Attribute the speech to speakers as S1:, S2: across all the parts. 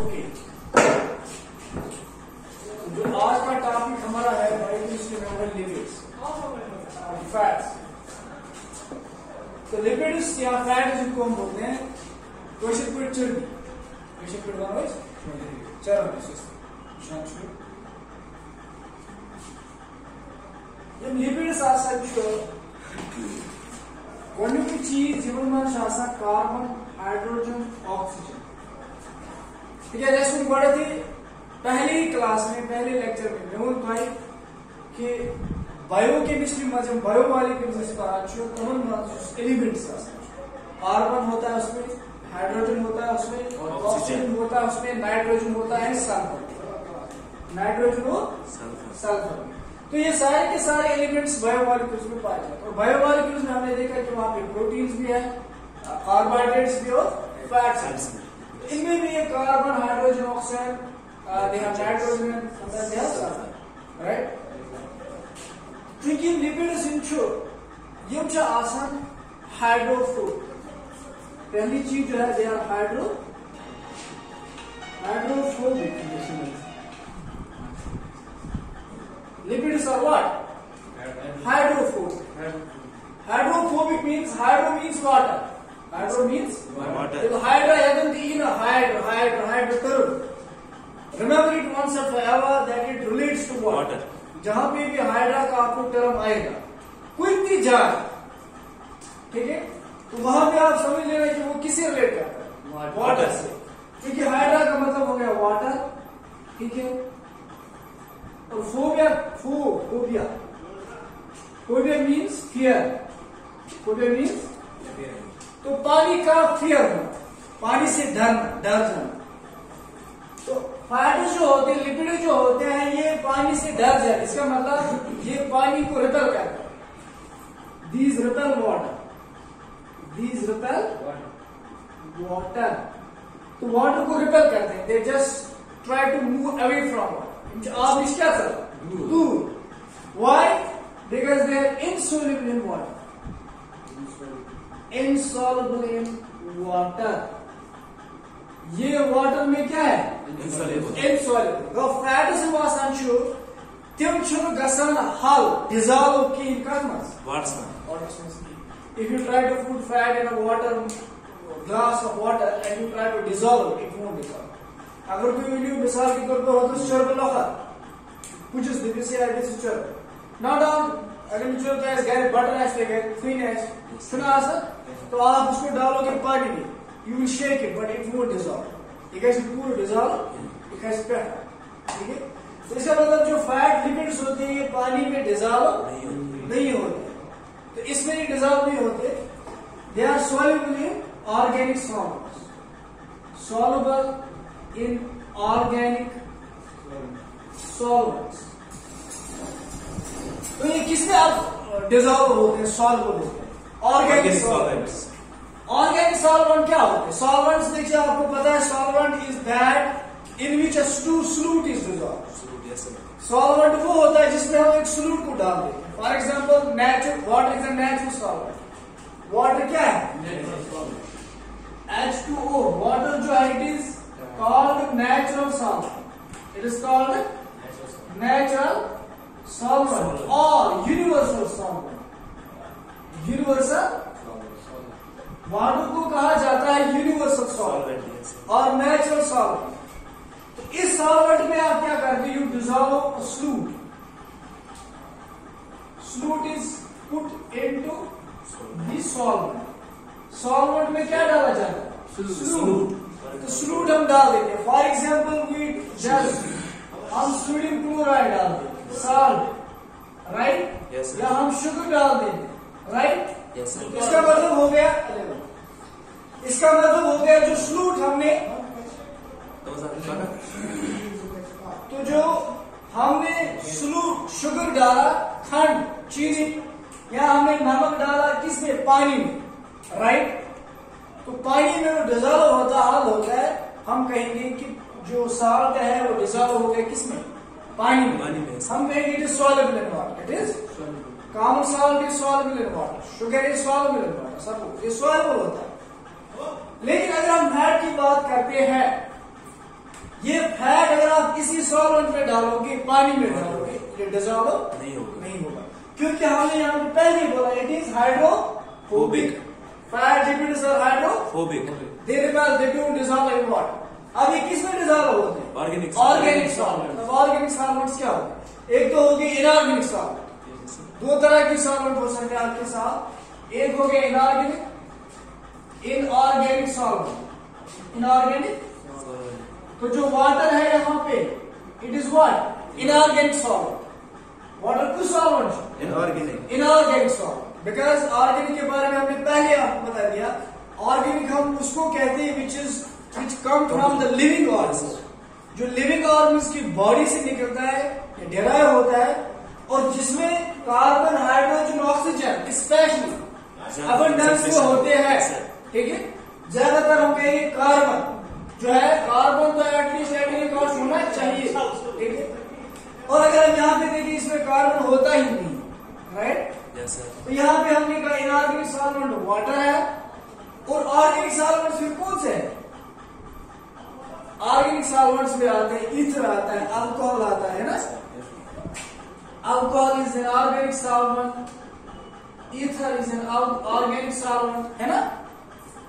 S1: Okay जो आज का टॉपिक हमारा है लिपिड्स तो लिपिड्स या फैट जिनको हम बोलते हैं क्वेश्चन पर चर्बी. क्वेश्चन पर दावज चर्बी. हाइड्रोजन ऑक्सीजन ठीक है जैसे गोड़ थी। पहली क्लास में पहले लेक्चर में मैं भाई कि बायोकेमिस्ट्री में जब बायो वाली केमिस्ट्री तमन एलिमेंट्स कार्बन होता है उसमें हाइड्रोजन होता है उसमें ऑक्सीजन होता है उसमें नाइट्रोजन होता है सल्फ़र नाइट्रोजन हो सल्फ़र तो ये सारे के सारे एलिमेंट्स बायोमोलिक्यूल्स में पाए जाते हैं। और बायोमोलिक्यूल्स में हमने देखा कि वहाँ पे प्रोटीन्स भी है कार्बोहाइड्रेट्स भी और फैट्स इनमें भी ये carbon hydrogen have nitrogen right क्योंकि लिपिड्स इन छो यम छ आसान हाइड्रोफोब पहली चीज़ जो है they are hydro hydrophobic Lipids are what? Hydrophobic. Hydrophobic means hydro means water. Hydro means
S2: water.
S1: Hydra hasn't been a hydro, hydro, hydro. Remember it once and forever that it relates to water. water. जहाँ पे भी hydra का आपको term आएगा कोई भी जाए ठीक है तो वहाँ पे आप समझ लेना कि वो किसे रिलेट करता है वाटर से क्योंकि हाइड्रा का मतलब हो गया वाटर ठीक है और फोबिया फो phobia phobia means fear phobia means तो पानी का फियर पानी से डर डर जाना तो फैट जो होते हैं, लिपिड जो होते हैं, ये पानी से डर जाए इसका मतलब ये पानी को रिपेल करता these repel water these repel water तो वाटर को रिपेल करते हैं। They just try to move away from आप क्या सर दूर। Why because they are insoluble in water insoluble in water ये वाटर में क्या है? इनसॉल्युबल फैट से वासान तिम गसान हल डिजॉल्व कहीं कथ मज if you try to put fat in a water glass of water and you try to dissolve it won't dissolve. अगर कोई वीडियो मिसाल के तौर पर हो तो लगा। कुछ इस दिन से आगे से चर। ना डाउन अगर मिचर तो ऐसे गैर बटर ऐसे क्लीन ऐसे सुना तो आप उसको डालोगे पानी में। You will shake it but it won't dissolve ये कैसे पूरा डिजॉल्व कैसे पे ठीक है? तो इसका मतलब जो फैट लिपिड्स होते हैं, ये पानी में डिजॉल्व नहीं होते। तो इसमें ये डिसॉल्व नहीं होते। They are soluble in organic solvents soluble in organic solvents तो ये किसमें आप डिजॉल्व होते हैं? सॉल्व होते हैं ऑर्गेनिक सॉल्वेंट्स ऑर्गेनिक सॉल्वेंट क्या होते हैं? सॉल्वेंट्स देखिए आपको पता है solvent is that in which a solute is dissolve solvent वो होता है जिसमें हम एक स्लूट को डाल देते हैं for example natural water is a natural solvent water क्या है? एच टू ओ वाटर जो है it is called natural solvent. It is called natural solvent or universal solvent. Universal? Water को कहा जाता है यूनिवर्सल सॉल्वेंट और नेचुरल सॉल्वेंट तो इस सॉल्वेंट में आप क्या करते you dissolve solute solute is put into the solvent solvent में क्या डाला जाता है? स्लूट तो स्लूट हम डाल देते हैं. फॉर एग्ज़ाम्पल वी जस्ट हम सोडियम क्लोराइड डाल देते साल्ट राइट या हम शुगर डाल देते राइट इसका मतलब हो गया इसका मतलब हो गया जो स्लूट हमने तो जो हमने स्लूट शुगर डाला खंड चीनी या हमने नमक डाला किसमें पानी में राइट तो पानी में वो डिजॉल्व होता हाल होता है हम कहेंगे कि जो साल्ट है वो डिजॉल्व हो गया किसमें? पानी में। पानी में। हम कहेंगे it is soluble in water it is common soluble in water sugar is soluble in water सब ये सॉलेबल होता है। लेकिन अगर हम फैट की बात करते हैं ये फैट अगर आप किसी सॉल्वेंट में डालोगे पानी में डालोगे ये डिजॉल्व
S2: नहीं होगा।
S1: नहीं होगा। क्योंकि हमने यहाँ पे पहले बोला it is hydrophobic fat lipids are hydrophobic
S2: phobic
S1: they repel they don't dissolve in water अब ये किसमें डिजॉल्व होते हैं?
S2: ऑर्गेनिक
S1: ऑर्गेनिक सॉल्वेंट अब ऑर्गेनिक सॉल्वेंट्स क्या होते हैं? एक तो होगी इनऑर्गेनिक सॉल्वेंट दो तरह की सॉल्वेंट हो सकते हैं आपके साथ। एक हो गया इनऑर्गेनिक इनऑर्गेनिक सॉल्वेंट इनऑर्गेनिक तो जो वाटर है यहाँ पे it is what inorganic solvent water किस solvent
S2: inorganic
S1: inorganic solvent because organic के बारे में हमने पहले आपको बता दिया। ऑर्गेनिक हम उसको कहते हैं which is which come from the living organs जो लिविंग ऑर्गन्स की बॉडी से निकलता है या डेराइव होता है और जिसमें carbon hydrogen oxygen specially abundance में होते हैं। ठीक है? ज़्यादातर हम कहेंगे कार्बन जो है कार्बन तो एटलीस्ट एटलीस्ट होना चाहिए। ठीक है? और अगर हम यहाँ पे देखें इसमें कार्बन होता ही नहीं राइट तो यहाँ पे हमने कहा इनऑर्गेनिक सॉल्वेंट वाटर है और ऑर्गेनिक सॉल्वेंट्स फिर कौन से है? ऑर्गेनिक सॉल्वेंट्स में आते हैं इथर आता है अल्कोहल आता है ना? Alcohol is an organic solvent ether is an organic solvent है ना?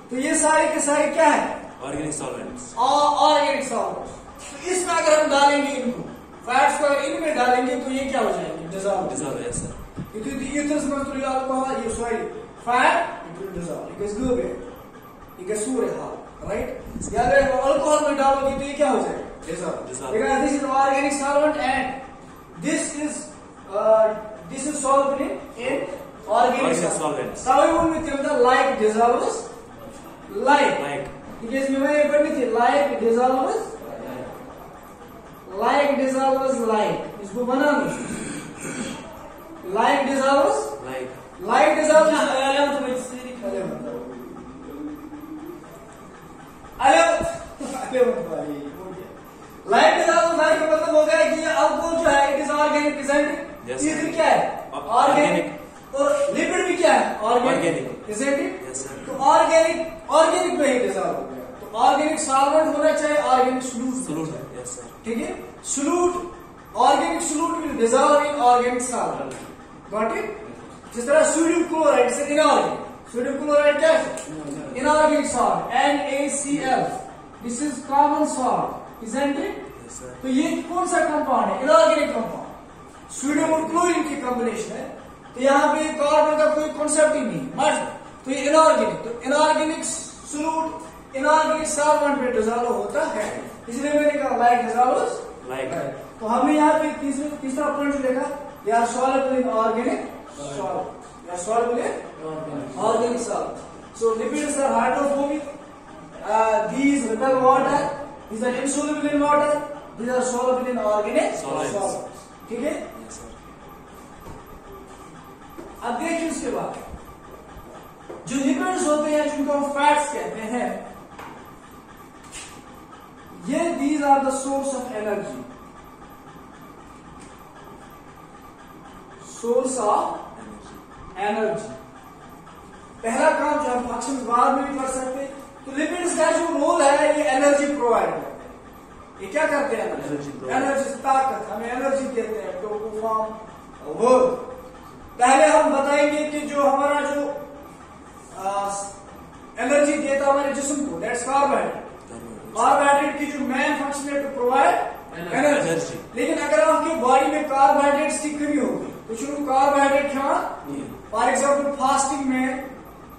S1: तो ये सारे के सारे क्या है?
S2: ऑर्गेनिक सॉल्वेंट्स
S1: ऑर्गेनिक सॉल्वेंट्स तो इसमें अगर हम डालेंगे इनको फैट्स को अगर इनमें डालेंगे तो ये क्या हो जाएँगे? Dissolve
S2: dissolve yes sir
S1: If you the ethers mercury alcohol, sorry, fat, it will dissolve. It gets go away. It gets सूर्य हाल, right? या अगर अल्कोहल में डालोगे तो ये क्या हो जाएगा? Because this is organic solvent and this is uh, this is soluble in, in organic solvent. उनमें क्या होता Like dissolves, like.
S2: लाइक
S1: ठीक है इसमें मैंने पढ़नी थी like dissolves, like dissolves like. इसको बनाना. Like dissolves.
S2: Like
S1: light dissolve light dissolve light का मतलब हो गया कि अल्कोहल जो है it is organic present
S2: Yes,
S1: ये फिर क्या है? ऑर्गेनिक और लिपिड भी क्या है? ऑर्गेनिक. तो ऑर्गेनिक ऑर्गेनिक में ही डिजॉल्व हो गया। तो ऑर्गेनिक सॉल्वेंट होना चाहिए organic solute
S2: solute yes sir
S1: ठीक है? Solute organic solute will dissolve in organic solvent got it जिस तरह सोडियम क्लोराइड से इनऑर्गेनिक सोडियम क्लोराइड क्या है? Inorganic salt NaCl this is common salt isn't it तो ये कौन सा कंपाउंड है? इनऑर्गेनिक कंपाउंड सोडियम और क्लोरीन की कॉम्बिनेशन है तो यहाँ पे कार्बन का कोई कॉन्सेप्ट ही नहीं मर्ज तो ये इनऑर्गेनिक तो इनऑर्गेनिक सोल्यूट इनऑर्गेनिक सॉल्वेंट में डिजॉल्व होता है। इसलिए मैंने कहा लाइक डिजॉल्व्स
S2: Like.
S1: तो हमने यहाँ पे तीसरा तीसरा पॉइंट देखा। They are soluble in organic they are soluble in organic salt so lipids are hydrophobic these repel water these are insoluble in water. These are soluble in organic
S2: Solvents.
S1: solvents ठीक है? अब देखिए उसके बाद। जो lipids होते हैं, जिनको हम फैट्स कहते हैं, ये these are the source of energy source of energy पहला काम जो हम अक्सर बाद में भी कर सकते हैं तो लिपिड्स का जो रोल है, ये एनर्जी प्रोवाइड हैं ये क्या करते हैं. एनर्जी ताकत हमें एनर्जी देते हैं टू परफॉर्म वर्क पहले हम बताएँगे कि जो हमारा जो एनर्जी देता हमारे जिस्म को दैट्स कार्बोहाइड्रेट कार्बोहाइड्रेट की जो मेन फ़ंक्शन है टू प्रोवाइड एनर्जी लेकिन अगर आपकी बॉडी में कार्बोहाइड्रेट्स की कमी होगी तो शुरू कार्बोहाइड्रेट खाना। फॉर एग्ज़ाम्पल फास्टिंग में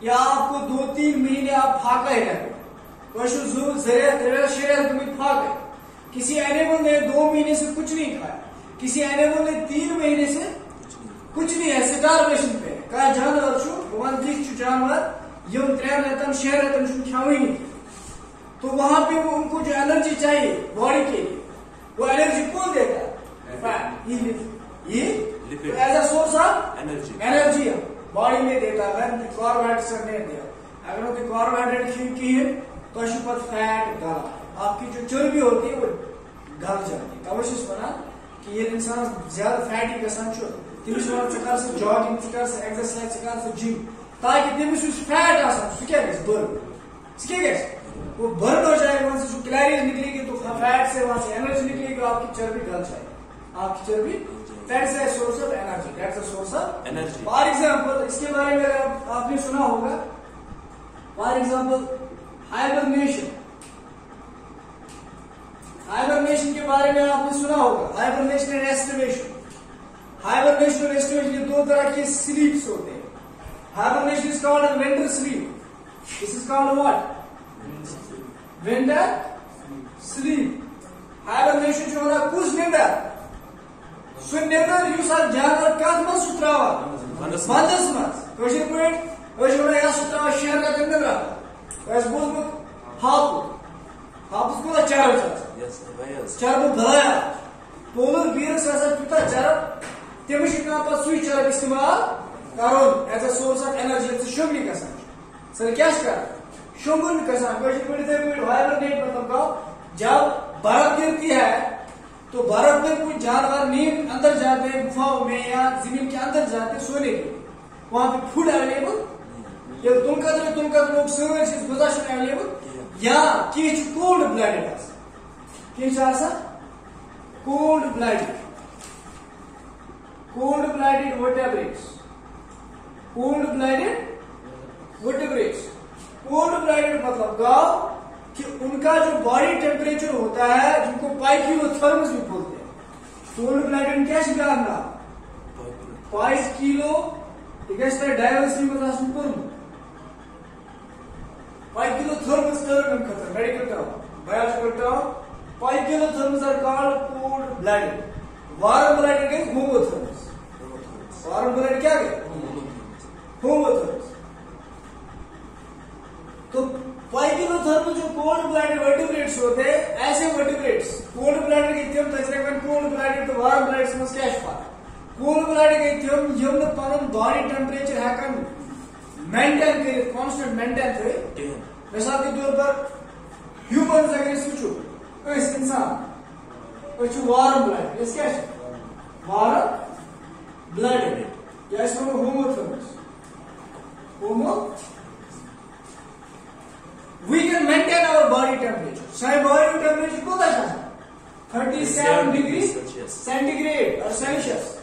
S1: या आपको दो तीन महीने आप फाका ही। रहे तो शरीर तुम्हें फाक है किसी एनिमल ने दो महीने से कुछ नहीं खाया। किसी एनिमल ने तीन महीने से कुछ नहीं है स्टारवेशन पे कहा जानवर छु वन दिख छु जानवर यम त्रेन रेतन शहर रेतन छु खावी नहीं। तो वहाँ पे वो उनको जो एनर्जी चाहिए बॉडी के लिए वो एनर्जी कौन देता है फैट ये. As a source of
S2: energy
S1: energy body में देता है कार्बोहाइड्रेट नहीं दिया। अगर वो कार्बोहाइड्रेट की की है तो शुपत फैट गला आपकी जो चर्बी होती है वो गल जाती है। तवश बना कि ये इंसान ज़्यादा फैटी गसान तमिस वन कर से जॉगिंग कर से एक्सरसाइज कर से जिम ताकि तमिस फैट आसान सु क्या गस बर्न। सु क्या गस वो बर्न हो जाएगा वहाँ से जो कैलोरीज निकलेगी तो फैट से वहाँ से एनर्जी निकलेगी आपकी चर्बी गल जाएगी। आपकी चर्बी that's a source of energy that's a source of
S2: Energy.
S1: For example इसके बारे में अगर आपने सुना होगा फॉर एग्जांपल हाइबरनेशन हाइबरनेशन के बारे में आपने सुना होगा। हाइबरनेशन एंड रेस्टोरेशन हाइबरनेशन और रेस्टोरेशन ये दो तरह के स्लीप्स होते हैं। Hibernation is called as winter sleep this is called what winter sleep hibernation जो होना कुछ निंदर सो निंदर युस आप जानवर कथ मज सु त्रावान
S2: वंदस
S1: मज कशर पे अश वन या सु त्रावान शहर का निंदर अस बोलमुत हापुत हापुत को चार चार
S2: Yes, yes.
S1: चरब भलाया पोलर बीरस तुता चरब तमिश का पत सुई चरब इस्तेमाल करोन as a source of energy it's शुगली गसान सर क्या कर शुगुन पे पे हाइबरनेट मतलब का जब बर्फ़ गिरती है तो बर्फ़ में कोई जानवर नींद अंदर जाते हैं गुफाओं में या ज़मीन के अंदर जाते सोने के वहाँ पे फ़ूड अवेलेबल या तुम तुम लोग सर्विस पोजीशन अवेलेबल या किछ कोल्ड ब्लडेड आस किछ आसा cold blooded cold blooded vertebrates cold blooded vertebrates cold blooded मतलब गाँव कि उनका जो बॉडी टेम्परेचर होता है, जिनको पाइकिलोथर्म्स भी बोलते हैं। कोल्ड ब्लडेड क्या शिकार पाइस किलो। इगेस्टर डायवर्सिटी में Poikilotherms term in Qatar, medical term, biological term. Poikilotherms are called cold blooded. Warm blooded के homotherms. Warm blooded क्या है? Homotherms. तो पाइकिलोथर्म जो कोल्ड ब्लडेड वर्टिब्रेट्स होते हैं ऐसे वर्टिब्रेट्स कोल्ड ब्लडेड के तम तजरबन कोल्ड ब्लडेड तो वार्म ब्लडेड में क्या फ़र्क कोल्ड ब्लडेड के तम यम न पन बॉडी टेम्परेचर हेकन मेंटेन के कांस्टेंट मेंटेन थे मिसाल के तौर पर ह्यूमन अगर वो इंसान वार्म ब्लड क्या वार्म ब्लड यह वो homotherms homo we can maintain our body temperature सही बॉडी टेम्परेचर कूद थर्टी
S2: सेवन
S1: डिग्री सेंटीग्रेड और Celsius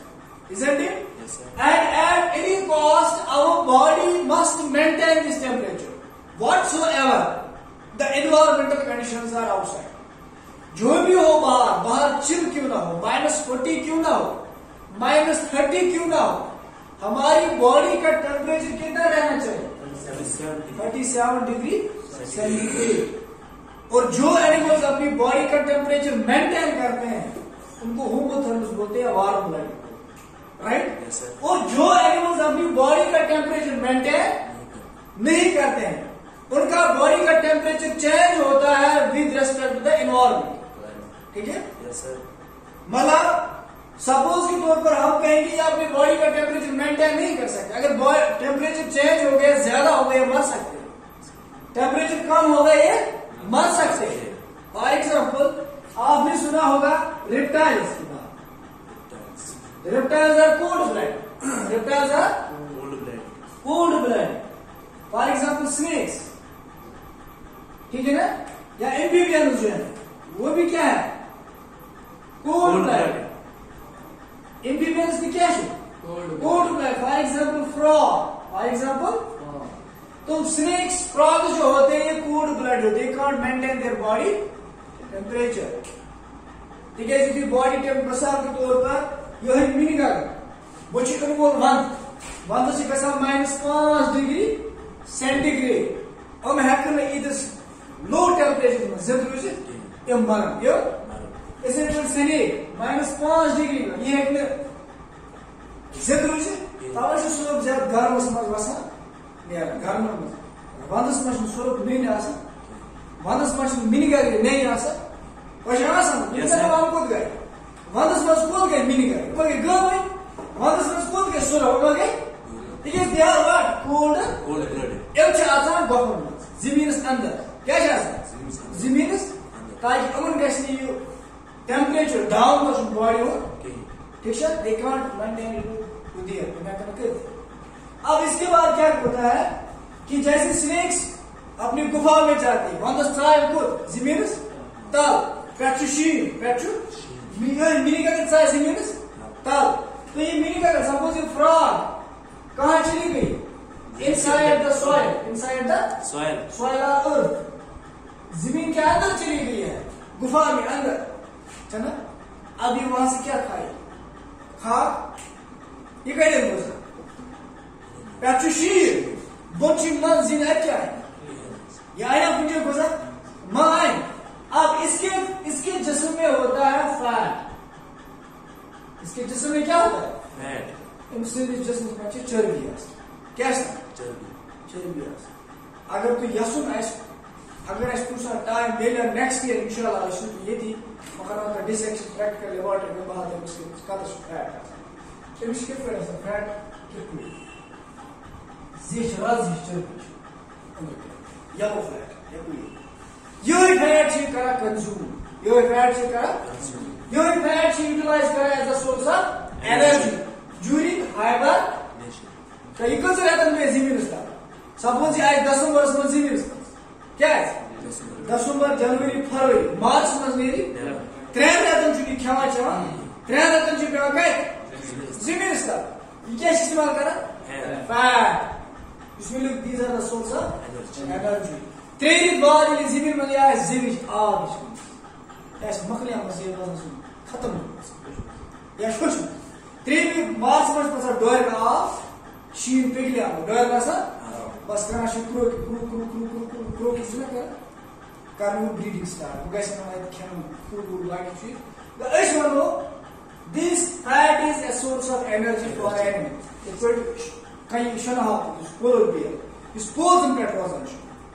S1: is it
S2: Yes, sir.
S1: and at any cost our body must maintain this temperature. Whatsoever the environmental conditions are outside. जो भी हो बाहर बाहर chill क्यों ना हो माइनस फोर्टी क्यों ना हो माइनस थर्टी क्यों ना हो हमारी बॉडी का टेम्परेचर कितना रहना चाहिए. थर्टी सेवन डिग्री सेंटीग्रेड और जो एनिमल्स अपनी बॉडी का टेम्परेचर मेंटेन करते हैं उनको होमोथर्म्स बोलते हैं warm blood right
S2: Yes, sir.
S1: और जो एनिमल्स अपनी बॉडी का टेम्परेचर मेंटेन नहीं करते हैं उनका बॉडी का टेम्परेचर चेंज होता है with respect to the environment ठीक है? मतलब सपोज़ के तौर पर हम कहेंगे अपनी बॉडी का टेम्परेचर मेंटेन नहीं कर सकते। अगर टेम्परेचर चेंज हो गया ज़्यादा हो गया मर सकते हैं। टेम्परेचर कम हो गया ये मर सकते हैं। फॉर एग्ज़ाम्पल आपने सुना होगा reptiles reptiles are cold blood reptiles are
S2: Cold blood.
S1: Cold blood for example snakes ठीक है ना? या एम्फीबियन जो है वो भी क्या है? Cold
S2: Cold
S1: blood
S2: blood.
S1: Amphibians भी क्या है? Cold blood for example frog for example तो स्नेक्स फ्रॉग जो होते हैं ये कोल्ड ब्लड होते हैं। Can't maintain their body temperature ठीक है? जी बॉडी टेम्परेचर के तौर पर यह मीनिंग अगर वो चिकन वो वंद वंद से गसान माइनस पाँच डिग्री सेंटीग्रेड हम हेकन इस लो टेम्परेचर में जिद रोजित यम मरन यो. इसे पे सने माइनस पाँच डिग्री में ये हेकन जिद रोजित सोप ज़्यादा गर्मस मज वसान नेर गर्म मज वंदस मज सोप नहीं आसान वंदस मज मिनी गए नहीं आसान tem
S2: sir.
S1: Mas mas sura. Because they are what? Cold.
S2: Cold blood.
S1: Eu te atan government. Zeminis under. क्या है.
S2: Zeminis
S1: ताकि यू टेम्परेचर डाउन कर बॉडी हो. ठीक है मैं अब इसके बाद क्या होता है कि जैसे स्नेक्स अपनी गुफा में जाती है जमीनस तल पे पे मीनिंग अगर त्राय जमीनस तल तो ये मीनिंग अगर सपोज़ ये फ्रॉग कहाँ चली गई? Inside the soil inside the
S2: soil.
S1: Soil of earth ज़मीन के अंदर चली गई है गुफा में अंदर। है ना अब ये वहाँ से क्या खाए खाक ये कह रहे पे शीन बोची मन जिन क्या है ये आया मुझे गुजर माइन अब इसके इसके जिस्म में होता है फैट। इसके जिस्म में क्या होता है?
S2: fat
S1: इनसे जिस्म छ चर्बी क्या
S2: चर्बी।
S1: चर्बी अगर तू यसून आस अगर अस कुछ टाइम मेल नेक्स्ट ईयर इंशाल्लाह अस यति मगर का डिसेक्शन प्रैक्टिकल लेबोरेटरी में उसके कदर फैट अमिस कित पे फैट कित पे जिश राज जिश चर्बी। yellow fat यही फैट छ करा कंज्यूम यही फैट छ करा यही फैट छ यूटिलाइज करा as a source of energy during hibernation तो ये कौन से रहता है जीवन का सपोज़ ये आज दसों वर्ष में जीवन क्या है दसंबर जनवरी फरवरी मार्च में मेरी त्रेन रेतन चुकी खेवा चवा त्रेन रेतन चुकी पेवा कह जीवन का ये क्या इस्तेमाल करा इसमें लोग त्रेन बाद ये जीवन में आए जीवन आग ऐसे मखलियाँ मसीह में खत्म या खुश त्रेन मार्च में पसा डोर का आग शीन पिघलिया डोर का सा बस करा शु क्रो क्रो क्रो क्रो क्रो क्रो क्रो में कर। करनु ब्रीडिंग स्टार्ट वो कैसे ना खेन फ़ूड वूड लाइक चीज़ द इस वनो this fat is a source of energy for animals it will कहीं शना हा। पोलर बियर इस पोल्स पे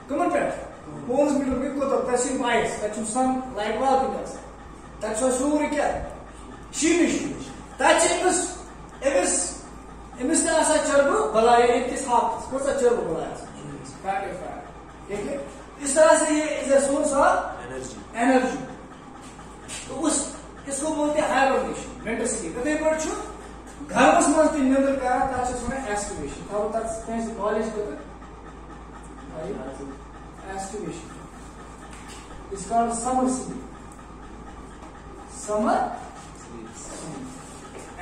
S1: कमन पे पोल्स में लोग को तो तसिम आइस तचु सन लाइट वाल किनस तचु सूर्य क्या शीनिश तचिमस एमिस एमिस का ऐसा चर्बो भला ये इतने हाथ कौन सा चर्बो भला फैट है फैट ठीक है इस तरह से ये is a source of
S2: energy.
S1: Energy तो उस इसको बोलते हैं हाइबरनेशन मेंटल स्लीप कते पर छु घर में मज तुम निंदर करा ता छ सुने एस्टिमेशन तब तक कहीं कॉलेज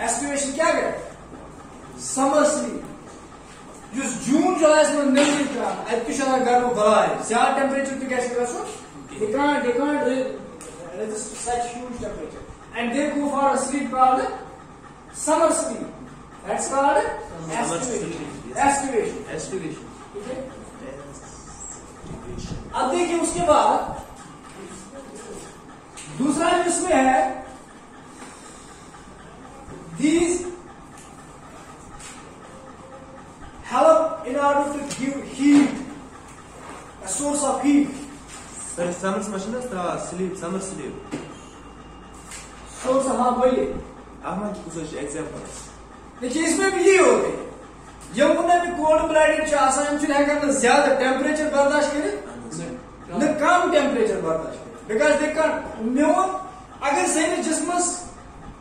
S1: एस्टिमेशन क्या गया समर सीलिंग इस जून जुलाई में नहीं निकला अगर गर्म बढ़ा ज़्यादा टेम्परेचर तक कैसे करा and they go for a sleep summer
S2: sealing
S1: that's
S2: called estimation
S1: estimation
S2: estimation
S1: ठीक है अब देखिए उसके बाद दूसरा जो इसमें है these help in order to give heat a source of heat.
S2: Sir summer machine था स्लीप समर स्लीप
S1: source हाँ। बोलिए
S2: अहमद की कुछ एग्जांपल
S1: देखिए इसमें भी ये होते हैं यमुना में कोल्ड ब्लडेड आसान हेकान ज़्यादा टेम्परेचर बर्दाश्त कर। कम टेम्परेचर बर्दाश्त बिकॉज़ दे कैन मेन अगर सही जिसमस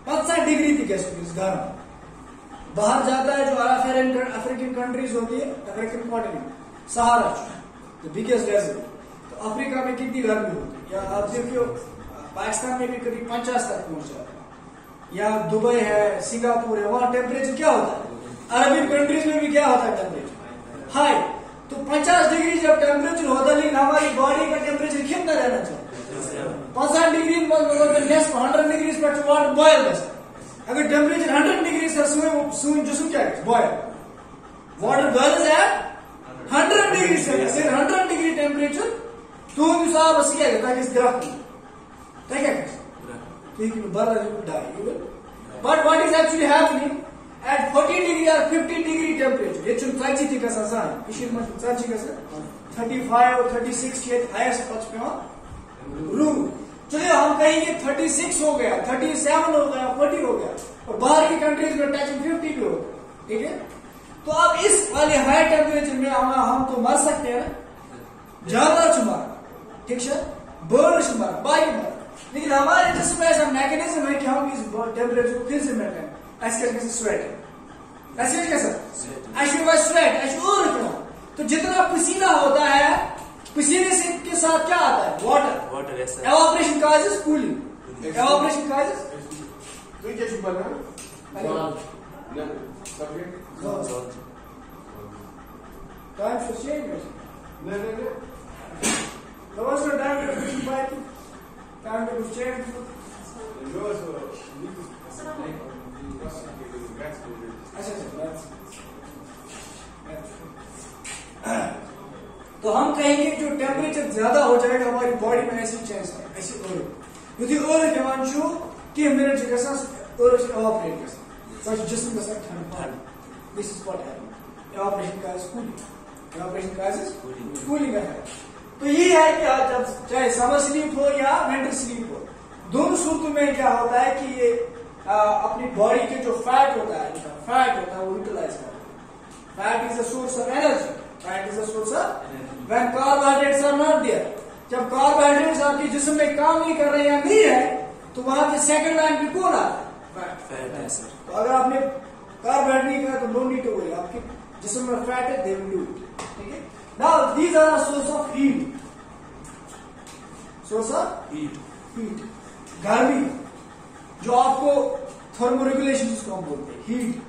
S1: पंचा डिग्री थी गर्म। बाहर जाता है जो अफ्रीकन अफ्रीकन कंट्रीज़ होती है African continent Sahara the biggest desert तो अफ्रीका में कितनी गर्मी होती है? या आप देखियो, पाकिस्तान में भी करीब पचास तक पहुँच जाता है। या दुबई है, सिंगापुर है, वहाँ टेम्परेचर क्या होता है? अरबिक कंट्रीज़ में भी क्या होता है टेम्परेचर हाई तो 50 डिग्री जब टेम्परेचर होता है लेकिन हमारी बॉडी का टेम्परेचर कितना रहना चाहिए। पंचास डिग्री मतलब लेस हंड्रेड डिग्री पर वाटर बॉयल अगर टेम्परेचर हंड्रेड डिग्री से सुन सुन जिसम क्या है बॉयल वाटर बॉयल है। हंड्रेड डिग्री से हंड्रेड डिग्री टेम्परेचर तो हिसाब से क्या कहता है कि ग्राफ क्या you brother you will die. You will. But what is actually happening? At 40 degree or 50 degree temperature? It should try to take us aside. You should must try to take us 35 or 36 के highest touch पे हाँ। Room चलिए, हम कहेंगे 36 हो गया 37 हो गया 40 हो गया। और बाहर की कंट्रीज़ में टचिंग 50 भी हो गया। ठीक है? तो अब इस वाले हाई टेम्परेचर में हम हम तो मर सकते हैं जानवर छुमार ठीक है? बर्ड छुमार बाई मार लेकिन हमारे जिसम ऐसा मैकेनिज्म है कि हम इस टेम्परेचर को फिर से मेंटेन स्वेट ऐसे तो जितना पसीना होता है पसीने से के साथ क्या आता है? Water
S2: water evaporation
S1: causes cooling evaporation causes तो
S3: ये क्या
S1: बना? टाइम से चेंज नहीं नहीं नहीं तो वैसे डायरेक्ट बाइक
S3: जो
S1: अच्छा अच्छा that's- तो हम कहेंगे जो टेम्परेचर ज़्यादा हो जाएगा, हमारी बॉडी में ऐसी चेंज है ऐसी और यदि दिवान छो कि मिनट छ गसान और एवापरेट गसान सो जिस्म गसान ठंड this is what happen evaporation का कूलिंग एवापरेशन का
S2: Cooling.
S1: कूलिंग है। तो ये है कि जब चाहे समर स्लीप हो या विंटर स्लीप हो दोनों सूत्र में क्या होता है कि ये आ, अपनी बॉडी के जो फैट होता है इनका फैट होता है वो यूटिलाइज करता है। Fat is a source of energy fat is a source of when carbohydrates are not there जब कार्बोहाइड्रेट्स आपके जिस्म में काम नहीं कर रहे या नहीं है तो वहाँ के सेकंड लाइन पे कौन आता है? Fat
S2: yes, sir.
S1: तो अगर आपने कार्बोहाइड्रेट नहीं खाया तो नो नीड टू वरी आपके जिसम में फैट है दे विल डू इट ठीक है? Now these are source of heat source of
S2: Heat.
S1: Heat गर्मी जो आपको थर्मोरेगुलेशन जिसको हम बोलते हैं। हीट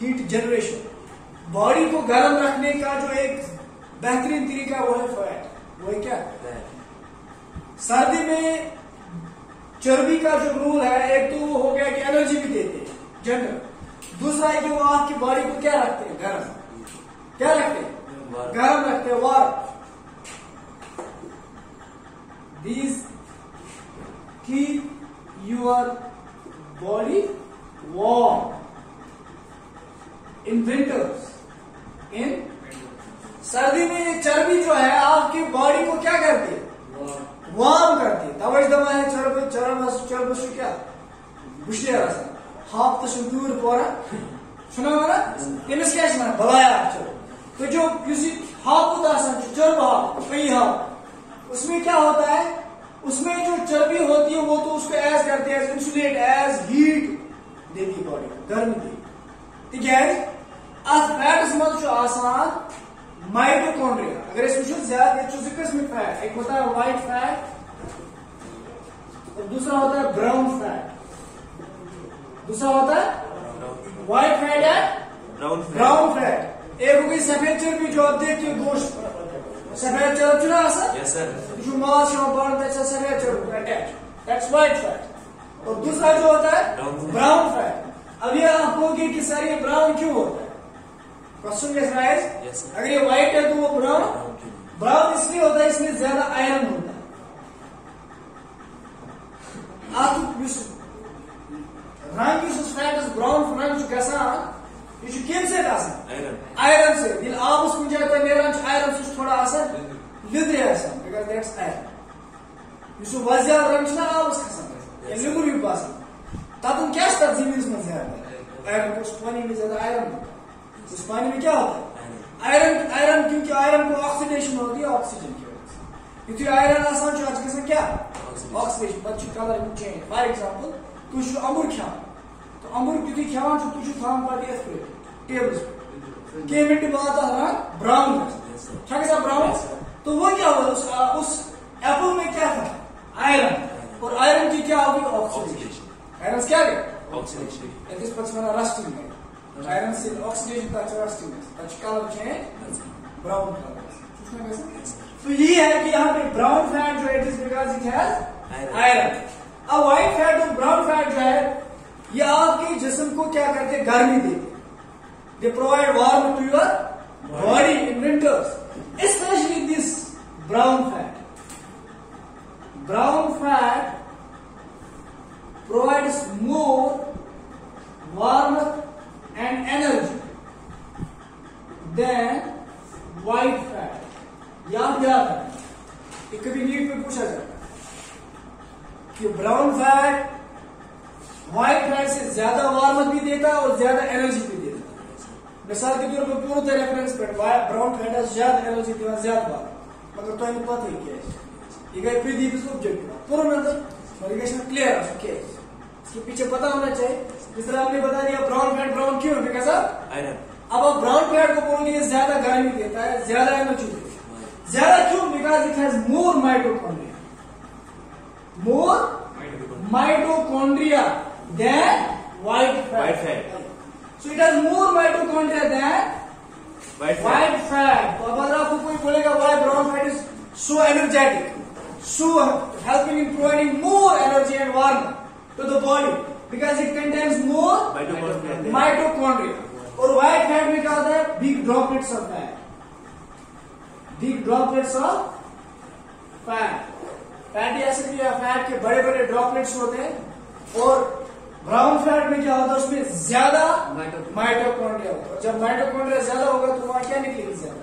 S1: हीट जनरेशन बॉडी को गर्म रखने का जो एक बेहतरीन तरीका वो है फैट वो है क्या. सर्दी में चर्बी का जो रूल है एक तो वो हो गया कि एनर्जी भी देते हैं जनरल दूसरा है कि वो आपकी बॉडी को क्या रखते हैं? गर्म. क्या रखते हैं. गर्म रखते हैं warm these keep your body warm. In winters in? सर्दी में ये चर्बी जो है आपकी बॉडी को क्या करती है? वार्म करती है। तवज दवा है चर्ब चरम चर्ब सु क्या? बुशे हाफ़ तो दूर पोरा सुना माना? तमिस क्या माना भलाया चलो। जो किसी हाफ़ आसान चर्ब हाफ़ कई हाफ़ उसमें क्या होता है? उसमें जो चर्बी होती है वो तो उसको एज करते हैं इंसुलेट एज हीट देती बॉडी को गर्म तिकाज अथ फैटस मज आसान माइटोकॉन्ड्रिया अगर ज़्यादा चुज किस्म फैट एक होता है व्हाइट फैट और दूसरा होता है ब्राउन फैट दूसरा होता है white fat
S2: fat.
S1: Brown fat एक गई सफ़ेद चर्बी जो आप देखते हो गोश्त सफ़ेद चर्बी चुना
S2: sir.
S1: जो मांस दैट्स सफ़ेद चर्बी अटैच दैट्स व्हाइट फैट और दूसरा जो होता है ब्राउन फैट अब ये आप कहोगे कि सर ये ब्राउन क्यों होता है? क्वेश्चन इज़ राइज अगर ये व्हाइट है तो वो ब्राउन ब्राउन इसलिए होता है इसमें ज़्यादा आयरन होता है. आप रंग फैट ब्राउन रंग गसान ये छ कम से आयरन से। दिल आप कुछ आयरन से थोड़ा लिद्रे बिकॉज़ दैट्स आयरन यस वजह रंग ना आप खसान ये लिबुर पास क्या ज़मीन में ज़्यादा आयरन को पानी में ज़्यादा आयरन उस पानी में क्या होता है? आयरन आयरन क्योंकि आयरन को ऑक्सीडेशन होती है ऑक्सीजन की वजह से। आयरन आसान क्या? ऑक्सीडेशन पत कलर चेंज फॉर एग्जांपल तु छ अमूर खान तो अमूर युथि खान छ तु छ थाम पत यथ पे टेबल्स पे के मिनट बाद आता ब्राउन. क्या कैसा ब्राउन. तो वो क्या हुआ उस उस एप्पल में क्या था आयरन और आयरन की क्या होगी ऑक्सीडेशन. आयरन क्या called rusting. Iron seal oxidation touch rusting. Touch color change
S2: Yes, sir.
S1: brown color. सूचना कैसे?
S2: Yes, sir.
S1: तो ये है कि यहाँ पे ब्राउन फैट जो है it is because it has
S2: Iron.
S1: Iron अब व्हाइट फैट और ब्राउन फैट जो है ये आपके जिसम को क्या करते गर्मी देते they provide warm to your body in winters specially this brown fat brown fat provides more warmth and energy than white fat. याद याद है। कभी नीट में पूछा जाता है कि ब्राउन फैट व्हाइट फैट से ज़्यादा वार्मथ भी देता है और ज़्यादा एनर्जी भी देता। है मिसाल के तौर पर पूर्ण रेफरेंस पे ब्राउन फैट है ज़्यादा एनर्जी दिवा ज़्यादा बार मगर तो पता ही क्या है। ये गए प्रीति दिस ऑब्जेक्ट पूर्ण अंदर नोटिफिकेशन क्लियर है क्या है इसके पीछे पता होना चाहिए। जिस तरह आपने बता दिया ब्राउन फैट ब्राउन क्यों है? Because of
S2: Iron.
S1: अब आप ब्राउन फैट को बोलेंगे ये ज़्यादा गर्मी देता है ज़्यादा एनर्जी देता है। ज़्यादा क्यों? Because it has more mitochondria more mitochondria than white fat.
S2: White fat.
S1: So it has more mitochondria than
S2: White
S1: white
S2: fat.
S1: fat. तो अब अगर आपको कोई बोलेगा why brown fat is so energetic, so helping in providing more energy and warmth to the body because it contains more
S2: Mitochondria.
S1: mitochondria. और white fat में क्या होता है big droplets of fat. Big droplets of fat. Fatty acid या fat के बड़े बड़े droplets होते हैं और ब्राउन फैट में क्या होता है उसमें ज़्यादा माइटोकॉन्ड्रिया होता है। जब माइटोकॉन्ड्रिया ज़्यादा होगा तो वहाँ क्या निकलेगी ज़्यादा?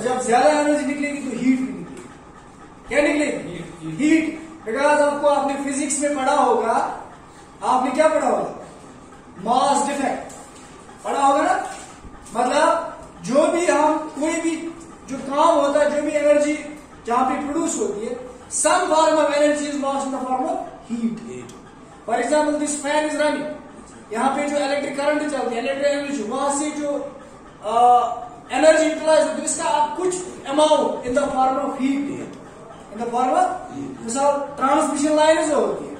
S1: जब ज़्यादा एनर्जी निकलेगी तो हीट भी निकलेगी। क्या निकलेगी? हीट बिकॉज़ आपको आपने फिजिक्स में पढ़ा होगा आपने क्या पढ़ा होगा? मास डिफेक्ट पढ़ा होगा ना? मतलब जो भी हम कोई भी जो काम होता है जो भी एनर्जी जहाँ पे प्रोड्यूस होती है some form of energy is lost in the form of heat. For example this fan is running यहाँ पे जो इलेक्ट्रिक करंट चलती है इलेक्ट्रिक एनर्जी वहाँ से जो एनर्जी यूटिलाइज होती है इसका आप कुछ amount in the form of heat in the form of मिसाल ट्रांसमिशन लाइन जो होती है।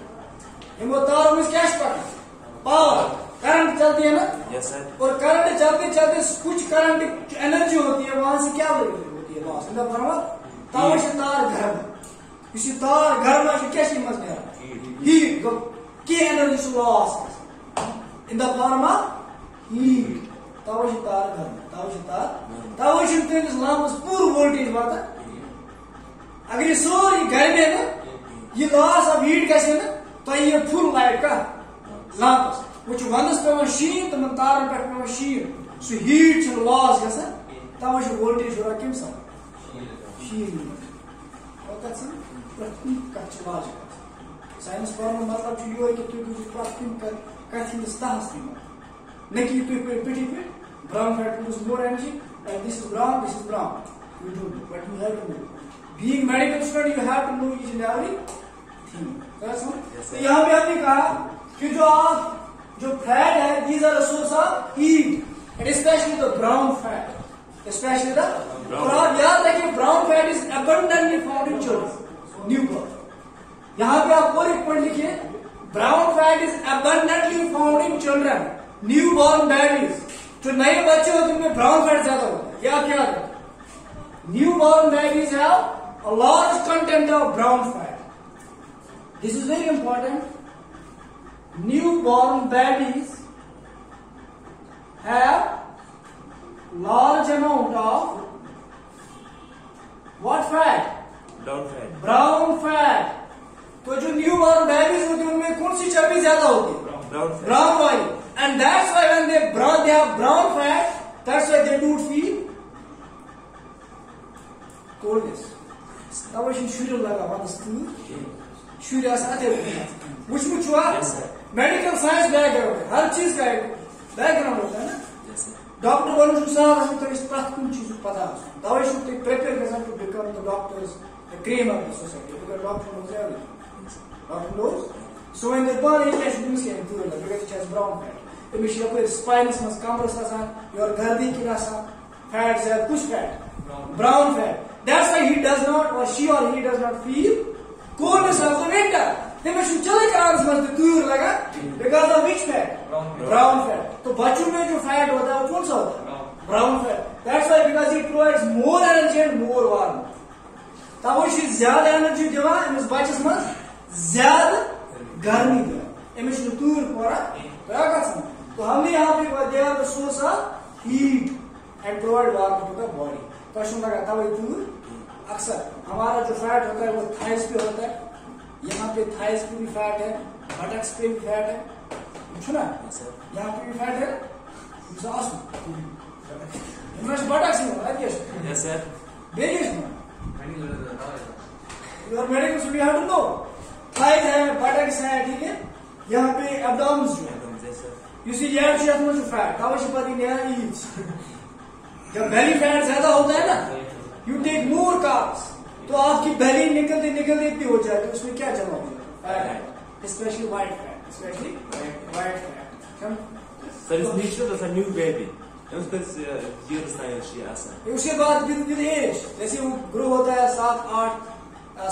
S1: इन वो तारों में क्या पड़ता पावर करंट चलती है ना?
S2: Yes, sir.
S1: और करंट चलते चलते कुछ करंट जो एनर्जी होती है वहाँ से क्या होती है? Loss in the form of छ तार गर्म। यह तार गर्म क्या. Heat loss in the form of heat तवे छ तार गर्म तवे छ तार तवे छ तुंदिस लैंपस पूर वोल्टेज वातान अगर यह सोरी गर्मे ना यह लॉस ऑफ़ हीट गए ना तो यह फुल लाइट का लैंपस वो वंदस पे शीन तम तारन पे शीन सह हीट लॉस ग तवे वोल्टेज हुआ कम सा शीन लॉस साइंस पढ़ने मतलब यो कि तुम बुझु प्रथ कुन कथ हिंदस तहस दिमा न कि तुम पे पिटी पे brown fat produce more energy and this is brown this is brown you don't know but you have to know being medical student you have to know each and every thing
S2: Yes,
S1: तो. यहाँ पे हमने कहा कि जो आप जो fat है a source of heat and especially the brown fat especially the
S2: Brown.
S1: याद रखिए brown fat is abundantly found in children newborn यहाँ पे आप और एक पॉइंट लिखिए। Brown fat is abundantly found in children newborn babies जो नए बच्चे होते हैं उनमें ब्राउन फैट ज़्यादा होता है। या क्या newborn babies have a large content of brown fat this is very important newborn babies have large amount of what fat
S2: Brown fat.
S1: Brown fat तो जो न्यू बॉर्न बेबीज होती है उनमें कौन सी चर्बी ज़्यादा होती है?
S2: Fat.
S1: brown oil and that's why when they brown they have brown fat that's why they don't coldness. तब छ शुरू लगा वंदस तूर शुरू अथे वुचमुत
S2: Yes, sir.
S1: Medical science background है हर चीज़ का एक बैकग्राउंड होता है ना. डॉक्टर बनू साल आसन तमिस प्रथ कुन चीज़ पता आसन तवे छु तुम prepare गसन to become the doctors the cream of the society because doctor knows everything Dr. knows. So when the body is missing to it because it has brown fat. The machine को spinous मस कमरस आसान your गर्दी की आसान fats है कुछ fat brown fat. That's why he does not or she or he does not feel coldness of the winter. The machine चले करार मस तो दूर लगा because of which fat? Brown fat. तो बच्चों में जो fat होता है वो कौन सा होता है? Brown fat. That's why because it provides more energy and more warmth. तब वो चीज़ ज़्यादा एनर्जी दिवान अमिस बचस मज ज़्यादा गर्मी दिवान अमिस तूर पड़ा तो तो हमने यहाँ पे the source of heat and provide warm to the body. लगा था वही दूर अक्सर हमारा जो फैट होता है वो थाइस पे होता है। यहाँ पे थाइस पे भी फैट है बटक्स पे भी फैट है। पूछो ना?
S2: Yes, sir.
S1: यहाँ पे भी फैट है? बटक्स में है मेडिकल हैव टू नो थाइड है बटक्स है ठीक है? यहाँ पे एबडॉम्स जो है यू सी फैट अवश्य शिप आर इन जब बैली फैट ज़्यादा होता है ना यू टेक मोर कार्ब्स तो आपकी बैली निकलते निकलते इतनी हो जाए तो उसमें क्या जमा होगा fat specially white fat specially white fat
S2: sir is new baby
S1: उसके बाद विद एज जैसे वो ग्रो होता है सात आठ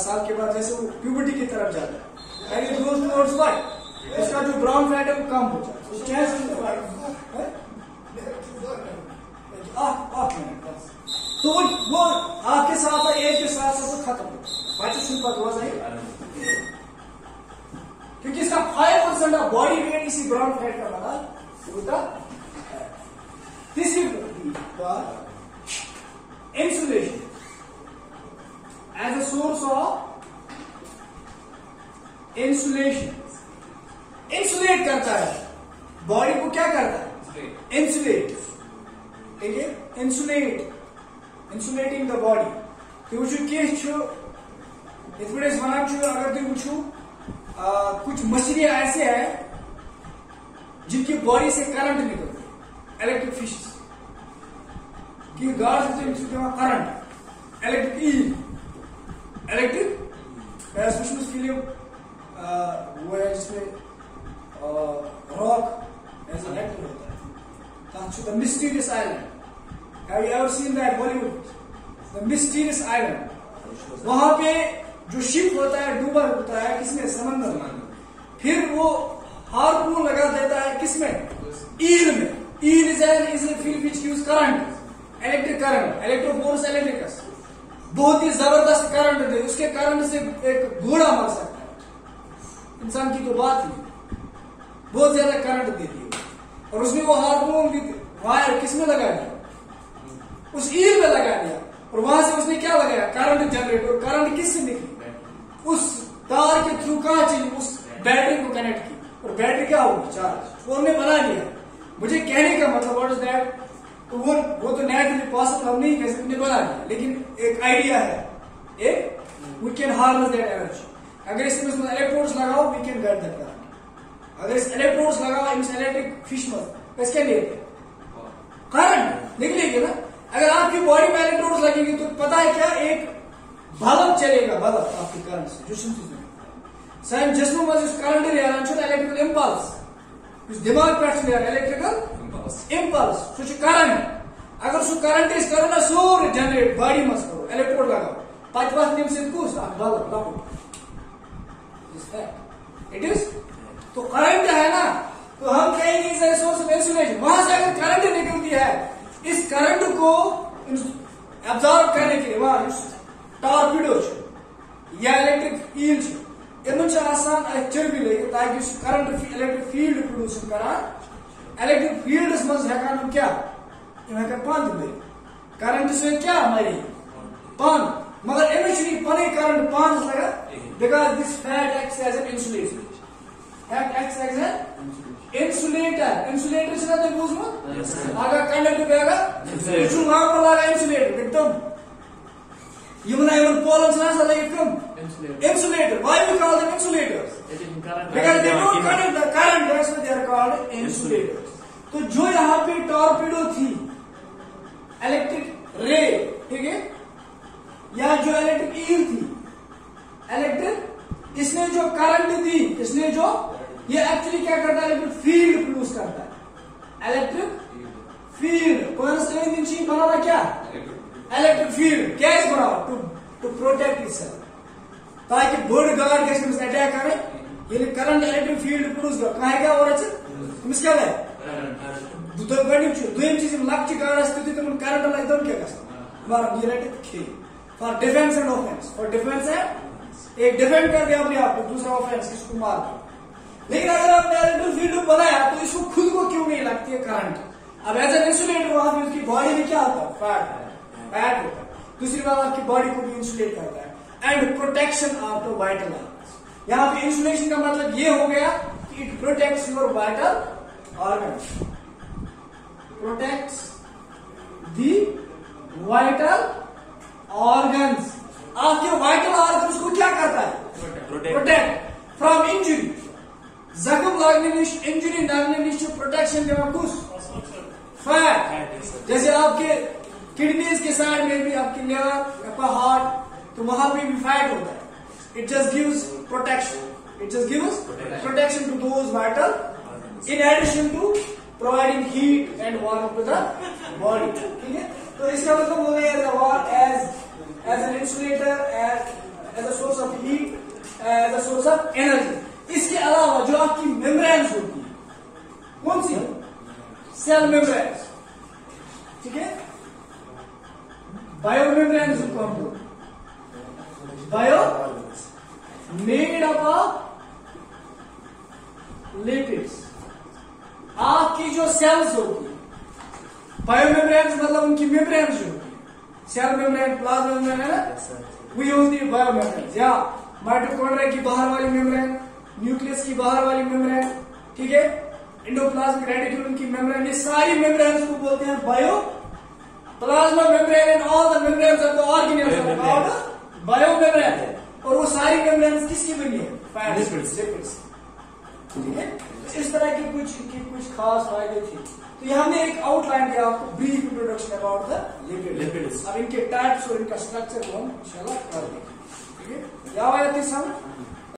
S1: साल के बाद जैसे वो प्यूबर्टी की तरफ़ जाता है। it goes towards what उसका जो ब्राउन फैट है, वो कम हो जाता है। तो वो वो आपके साथ एज के साथ साथ खत्म हो बाकी सुन पर हुआ सही क्योंकि इसका five percent of body weight इसी ब्राउन फैट का बना, होता तीसरी insulation source of insulation insulate करता है। बॉडी को क्या करता है? इंसुलेट ठीक है? इंसुलेट इंसुलेटिंग द बॉडी तो वुचु कह इत पे वन अगर तुम वुचु कुछ मछलियाँ ऐसे हैं जिनकी बॉडी से करंट निकलती है। इलेक्ट्रिक फ़िश कि गाड़ से करंट इलेक्ट्रिक ई इलेक्ट्रिक मैं वुचमुत फ़िल्म वो है जिसमें रॉक एज एन एक्टर होता है। तथ the mysterious island have you ever seen that Bollywood the mysterious island वहाँ पे जो शिप होता है, डूबा होता है किसमें समंदर में फिर वो हार्पून लगा देता है किसमें? ईल में। Eel is an is a field which use current electric current electrophorus electricus बहुत ही ज़बरदस्त करंट दे, उसके करंट से एक घोड़ा मर सकता है। इंसान की तो बात ही बहुत ज़्यादा करंट देती है और उसमें वो हार्मोन भी वायर किसमें लगा दिया? उस ईल में लगा दिया। और वहाँ से उसने क्या लगाया? करंट जनरेट और करंट किससे निकली? उस तार के थ्रू कहा चली? उस बैटरी को कनेक्ट की। और बैटरी क्या होगी चार्ज। वो हमने बना लिया। मुझे कहने का मतलब व्हाट इज़ दैट तो वो वो तो नया नेचुरली पॉसिबल हम नहीं कह सकते बना लिया लेकिन एक आइडिया है। एक we can harness that energy अगर इसमें इलेक्ट्रोड्स लगाओ we can get that current अगर इस इलेक्ट्रोड्स लगाओ, इस इलेक्ट्रिक फ़िश में इसके लिए करंट निकलेगी ना। अगर आपकी बॉडी में इलेक्ट्रोड्स लगेंगे तो पता है क्या? एक बल्ब चलेगा, बल्ब आपके करंट से, जो सुनते सन जिसम मज करंट लियान इलेक्ट्रिकल इम्पल्स दिमाग पे इलेक्ट्रिकल इम्पल्स सह करंट अगर सह करंट करो ना सोर जनरेट बॉडी मज करो इलेक्ट्रोड लगाओ। वत तम सस बल्ब इट इज़ तो करंट है ना तो हम कहेंगे सोर्स ऑफ़ इंसुलेशन वहाँ से अगर करंट निकलती है, इस करंट को एब्जॉर्ब करने के लिए वहाँ टॉर्पिडो या इलेक्ट्रिक ईल इन चर्बी लगे ताकि करंट इलेक्ट्रिक फ़ील्ड प्रोड्यूस करान इलेक्ट्रिक फ़ील्ड मज क्या? पंद मे करंट से क्या मरी पंद मगर अमिश पन करंट पान लगा because this fat acts as an insulation fat acts as an insulator insulator से बूझमुत आगा कंडक्टर नॉर्मल आगा इंसुलेटर एकदम। यमना यमन पोलन से ना लगे कम insulator. Why we call them insulators? Because they don't conduct the current that's why they are called insulators. तो जो यहाँ पे टॉर्पिडो थी इलेक्ट्रिक रे ठीक है? या जो इलेक्ट्रिक ईल थी इलेक्ट्रिक इसने जो करंट दी इसने जो ये एक्चुअली क्या करता है? इलेक्ट्रिक फ़ील्ड प्रोड्यूस करता है। इलेक्ट्रिक फ़ील्ड कौन सा चीज़ बनाना क्या? इलेक्ट्रिक फ़ील्ड क्या इस बनाओ टू टू प्रोटेक्ट इटसेल्फ ताकि बड़ गाड़ गए अटैक करे ये करंट इलेक्ट्रिक फ़ील्ड प्रोड्यूस कर कहा क्या और तमिस क्या लगे दोम चीज़ लक्च गाड़ तुम करंट लगे तुम क्या गम ये रटे खे for defense and offense for defense and एक डिफेंड कर दिया अपने आप को, दूसरा ऑफेंस इसको मार दो लेकिन अगर आपने इलेक्ट्रिक फ़ील्ड बनाया तो इसको खुद को क्यों नहीं लगती है करंट अब एज एन इंसुलेटर वहाँ उसकी बॉडी में क्या होता है? फैट फैट होता है। दूसरी बात आपकी बॉडी को भी इंसुलेट करता है। And protection of the vital organ यहाँ पे इंसुलेशन का मतलब ये हो गया कि it protects your vital organ protects the vital organs आपके वाइटल ऑर्गन्स को क्या करता है? प्रोटेक्ट फ्रॉम इंजुरी जख्म लगने निश इंजुरी लगने निश प्रोटेक्शन दिवान कुछ? फैट जैसे आपके किडनीज के साइड में भी आपकी लिवर आपका हार्ट तो वहाँ पे भी फैट होता है। It just gives protection it just gives protection to those vital in addition to providing heat and warm to the body ठीक है? तो इसका मतलब हो गया as as as an insulator as as a source of heat as a source of energy इसके अलावा जो आपकी मेम्ब्रेन्स होती है, कौन सी? सेल मेम्ब्रेन्स ठीक है बायो मेम्ब्रेन्स जिनको हम बोलते bio made up of lipids आपकी जो सेल्स होती है बायो मेम्ब्रेन्स मतलब उनकी मेम्ब्रेन्स जो सेल मेम्ब्रेन प्लाज्मा मेम्ब्रेन है ना? वही होती है बायो मेम्ब्रेन या माइटोकॉन्ड्रिया की बाहर वाली मेम्ब्रेन न्यूक्लियस की बाहर वाली मेम्ब्रेन ठीक है? इंडोप्लाज्मिक रेटिकुलम की मेम्ब्रेन ये सारी मेम्ब्रेन्स को बोलते हैं bio plasma membrane and all the membranes of the organism are called bio membrane और वो सारी मेम्ब्रेन्स किसकी बनी है? Fats
S2: Lipids.
S1: लिपिड्स ठीक है? तो इस तरह की कुछ की कुछ खास फ़ायदे थे। तो ये हमने एक आउटलाइन दिया आपको brief introduction about the lipid
S2: Lipids.
S1: अब इनके टाइप्स और इनका स्ट्रक्चर को हम इंशाल्लाह कर देंगे ठीक है? या आया थी समझ